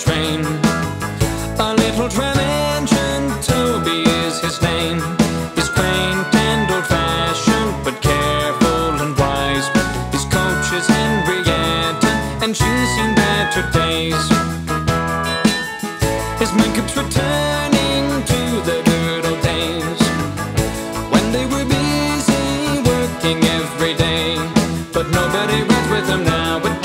train. A little tram engine, Toby is his name. He's quaint and old fashioned, but careful and wise. His coach is Henrietta, and she's seen better days. His man keeps returning to the good old days when they were busy working every day. But nobody rides with them nowadays.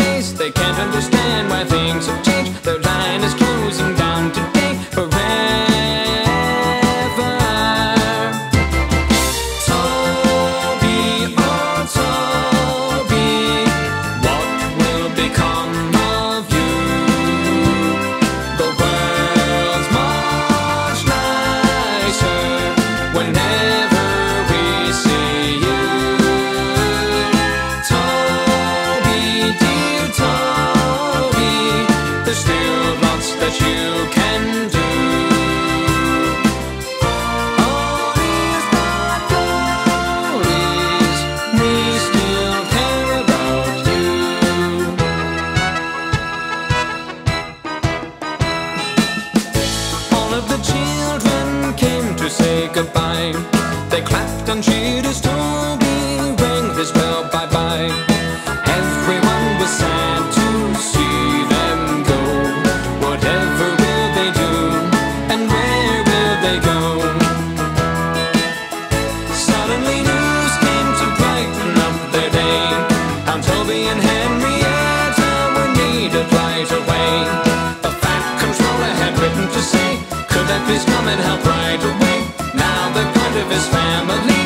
Say goodbye. They clapped and cheered as Toby rang his bell bye bye. Everyone was sad to see them go. Whatever will they do? And where will they go? Suddenly news came to brighten up their day. How Toby and Henrietta were needed right away. The fat controller had written to say, could that please come and help right away? His family